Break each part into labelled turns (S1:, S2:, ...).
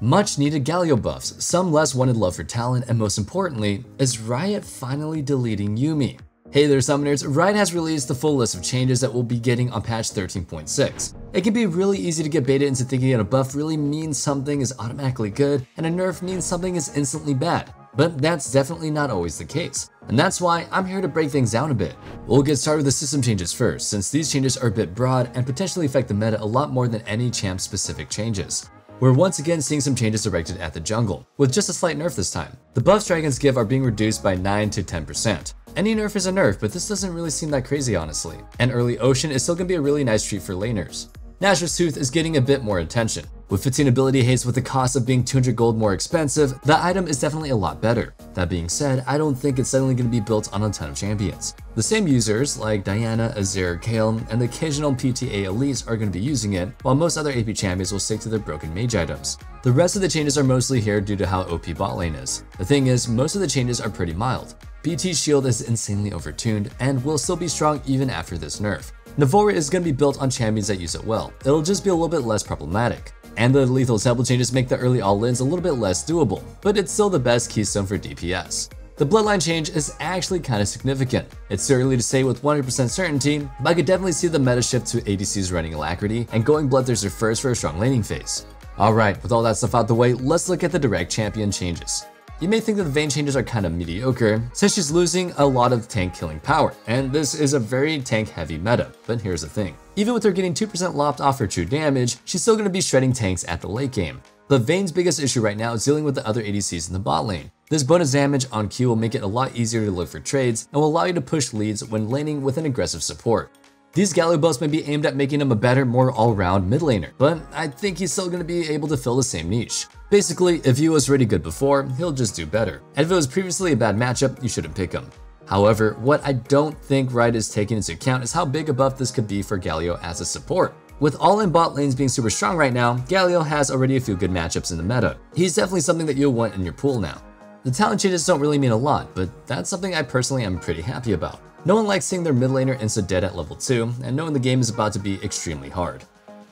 S1: much needed Galio buffs, some less wanted love for Talon, and most importantly, is Riot finally deleting Yuumi? Hey there summoners, Riot has released the full list of changes that we'll be getting on patch 13.6. It can be really easy to get baited into thinking that a buff really means something is automatically good and a nerf means something is instantly bad, but that's definitely not always the case. And that's why I'm here to break things down a bit. We'll get started with the system changes first, since these changes are a bit broad and potentially affect the meta a lot more than any champ specific changes. We're once again seeing some changes directed at the jungle, with just a slight nerf this time. The buffs dragons give are being reduced by 9 to 10%. Any nerf is a nerf, but this doesn't really seem that crazy honestly. And early ocean is still gonna be a really nice treat for laners. Nashor's Tooth is getting a bit more attention. With 15 ability haste with the cost of being 200 gold more expensive, the item is definitely a lot better. That being said, I don't think it's suddenly going to be built on a ton of champions. The same users, like Diana, Azir, Kayle, and the occasional PTA elites are going to be using it, while most other AP champions will stick to their broken mage items. The rest of the changes are mostly here due to how OP bot lane is. The thing is, most of the changes are pretty mild. BT's shield is insanely overtuned, and will still be strong even after this nerf. Navori is going to be built on champions that use it well. It'll just be a little bit less problematic. And the lethal tempo changes make the early all-ins a little bit less doable, but it's still the best keystone for DPS. The bloodline change is actually kind of significant. It's early to say with 100% certainty, but I could definitely see the meta shift to ADCs running Alacrity and going Bloodthirster first for a strong laning phase. Alright, with all that stuff out the way, let's look at the direct champion changes. You may think that the Vayne changes are kind of mediocre, since she's losing a lot of tank killing power, and this is a very tank heavy meta, but here's the thing. Even with her getting 2% lopped off her true damage, she's still going to be shredding tanks at the late game. The Vayne's biggest issue right now is dealing with the other ADCs in the bot lane. This bonus damage on Q will make it a lot easier to look for trades and will allow you to push leads when laning with an aggressive support. These Galio buffs may be aimed at making him a better, more all-round mid laner, but I think he's still going to be able to fill the same niche. Basically, if he was really good before, he'll just do better. And if it was previously a bad matchup, you shouldn't pick him. However, what I don't think Riot is taking into account is how big a buff this could be for Galio as a support. With all in bot lanes being super strong right now, Galio has already a few good matchups in the meta. He's definitely something that you'll want in your pool now. The Talon changes don't really mean a lot, but that's something I personally am pretty happy about. No one likes seeing their mid laner insta-dead at level 2, and knowing the game is about to be extremely hard.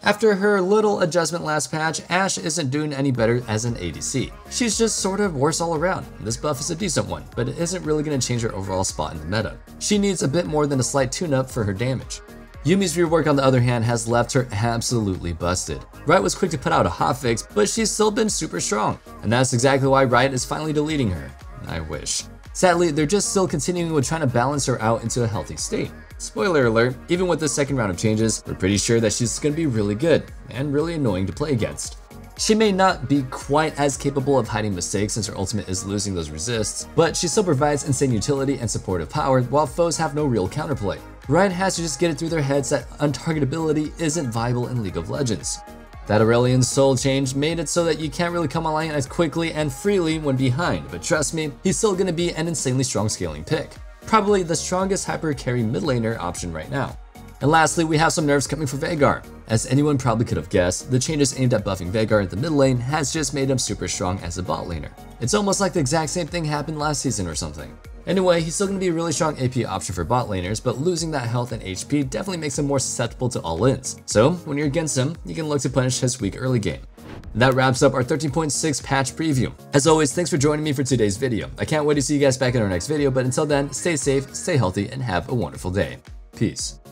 S1: After her little adjustment last patch, Ashe isn't doing any better as an ADC. She's just sort of worse all around. This buff is a decent one, but it isn't really going to change her overall spot in the meta. She needs a bit more than a slight tune-up for her damage. Yuumi's rework on the other hand has left her absolutely busted. Riot was quick to put out a hotfix, but she's still been super strong. And that's exactly why Riot is finally deleting her. I wish. Sadly, they're just still continuing with trying to balance her out into a healthy state. Spoiler alert, even with the second round of changes, we're pretty sure that she's gonna be really good, and really annoying to play against. She may not be quite as capable of hiding mistakes since her ultimate is losing those resists, but she still provides insane utility and supportive power while foes have no real counterplay. Riot has to just get it through their heads that untargetability isn't viable in League of Legends. That Aurelion Sol change made it so that you can't really come online as quickly and freely when behind, but trust me, he's still gonna be an insanely strong scaling pick. Probably the strongest hyper carry mid laner option right now. And lastly, we have some nerfs coming for Veigar. As anyone probably could have guessed, the changes aimed at buffing Veigar in the mid lane has just made him super strong as a bot laner. It's almost like the exact same thing happened last season or something. Anyway, he's still going to be a really strong AP option for bot laners, but losing that health and HP definitely makes him more susceptible to all-ins. So, when you're against him, you can look to punish his weak early game. That wraps up our 13.6 patch preview. As always, thanks for joining me for today's video. I can't wait to see you guys back in our next video, but until then, stay safe, stay healthy, and have a wonderful day. Peace.